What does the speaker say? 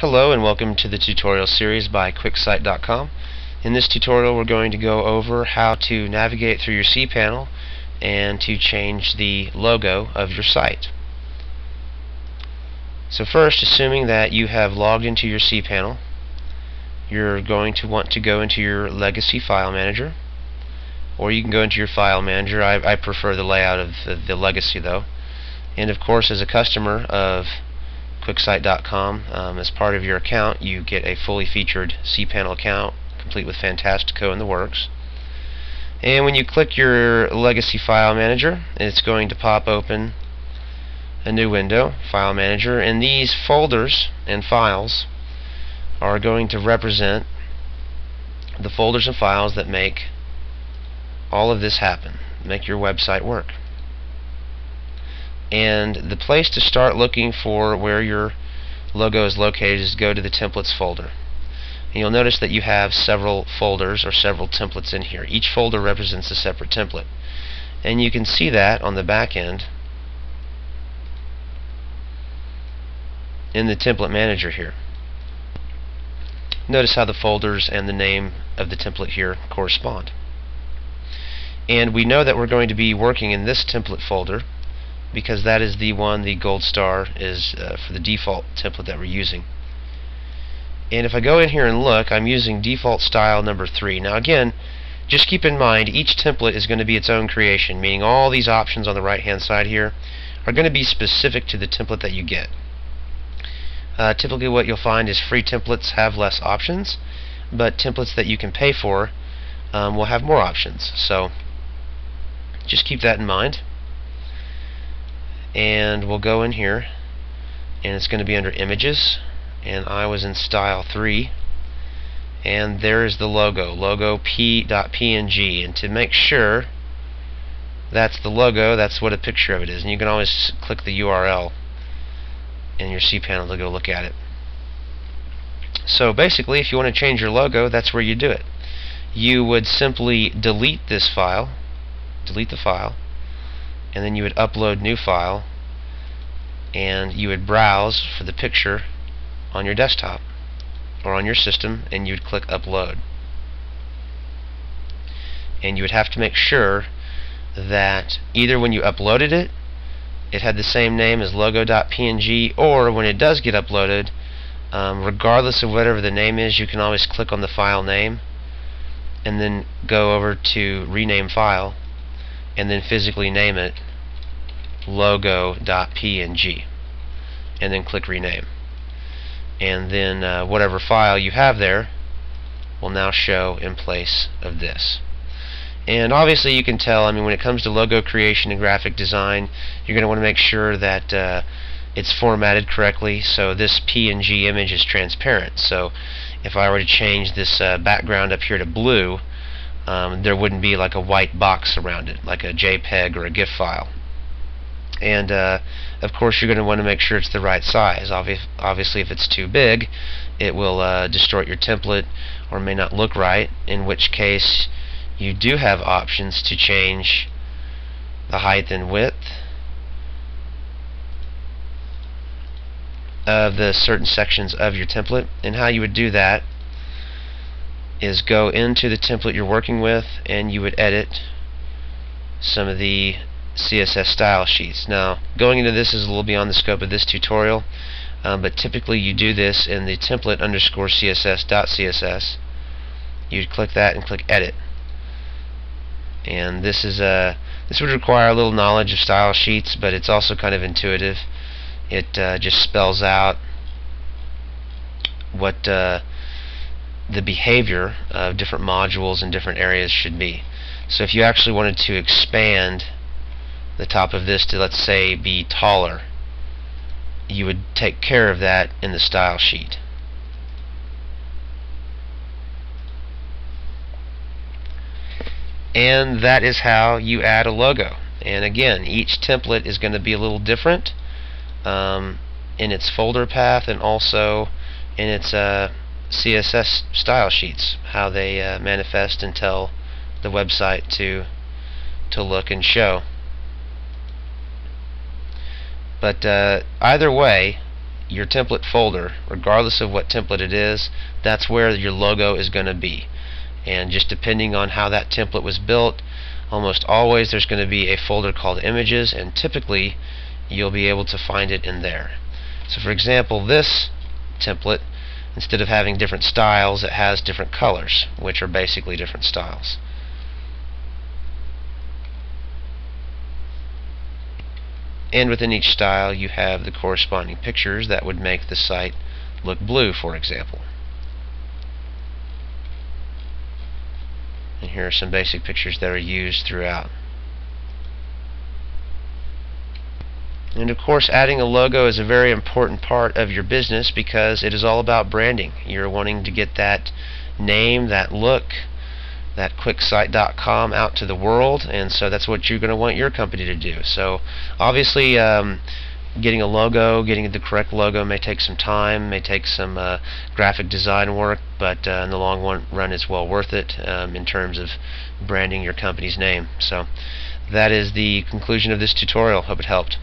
Hello and welcome to the tutorial series by QuicSite.com. In this tutorial we're going to go over how to navigate through your cPanel and to change the logo of your site. So first, assuming that you have logged into your cPanel, you're going to want to go into your legacy file manager or you can go into your file manager. I, I prefer the layout of the, the legacy though. And of course as a customer of QuicSite.com. Um, as part of your account, you get a fully featured cPanel account, complete with Fantastico and the works. And when you click your legacy file manager, it's going to pop open a new window, File Manager, and these folders and files are going to represent the folders and files that make all of this happen, make your website work and the place to start looking for where your logo is located is go to the templates folder. And you'll notice that you have several folders or several templates in here. Each folder represents a separate template. And you can see that on the back end in the template manager here. Notice how the folders and the name of the template here correspond. And we know that we're going to be working in this template folder because that is the one the gold star is uh, for the default template that we're using. And if I go in here and look I'm using default style number three. Now again just keep in mind each template is going to be its own creation meaning all these options on the right hand side here are going to be specific to the template that you get. Uh, typically what you'll find is free templates have less options but templates that you can pay for um, will have more options. So just keep that in mind and we'll go in here and it's going to be under images and I was in style 3 and there is the logo logo p.png and to make sure that's the logo that's what a picture of it is and you can always click the URL in your cPanel to go look at it. So basically if you want to change your logo that's where you do it. You would simply delete this file delete the file and then you would upload new file and you would browse for the picture on your desktop or on your system and you would click upload. And you would have to make sure that either when you uploaded it it had the same name as logo.png or when it does get uploaded um, regardless of whatever the name is you can always click on the file name and then go over to rename file and then physically name it logo.png and then click rename. And then uh, whatever file you have there will now show in place of this. And obviously you can tell I mean when it comes to logo creation and graphic design you're going to want to make sure that uh, it's formatted correctly so this PNG image is transparent. So if I were to change this uh, background up here to blue um, there wouldn't be like a white box around it, like a JPEG or a GIF file. And uh, of course, you're going to want to make sure it's the right size. Obvi obviously, if it's too big, it will uh, distort your template or may not look right. In which case, you do have options to change the height and width of the certain sections of your template. And how you would do that is go into the template you're working with and you would edit some of the CSS style sheets. Now going into this is a little beyond the scope of this tutorial um, but typically you do this in the template underscore CSS dot CSS you'd click that and click edit. And this is a uh, this would require a little knowledge of style sheets but it's also kind of intuitive. It uh, just spells out what uh, the behavior of different modules and different areas should be. So if you actually wanted to expand the top of this to let's say be taller you would take care of that in the style sheet. And that is how you add a logo. And again, each template is going to be a little different um, in its folder path and also in its uh, CSS style sheets, how they uh, manifest and tell the website to to look and show. But uh, either way, your template folder, regardless of what template it is, that's where your logo is going to be. And just depending on how that template was built, almost always there's going to be a folder called images and typically you'll be able to find it in there. So for example, this template, instead of having different styles, it has different colors, which are basically different styles. And within each style you have the corresponding pictures that would make the site look blue, for example. And here are some basic pictures that are used throughout. And of course, adding a logo is a very important part of your business because it is all about branding. You're wanting to get that name, that look, that quicsite.com out to the world, and so that's what you're going to want your company to do. So, obviously, um, getting a logo, getting the correct logo may take some time, may take some uh, graphic design work, but uh, in the long run it's well worth it um, in terms of branding your company's name. So that is the conclusion of this tutorial. Hope it helped.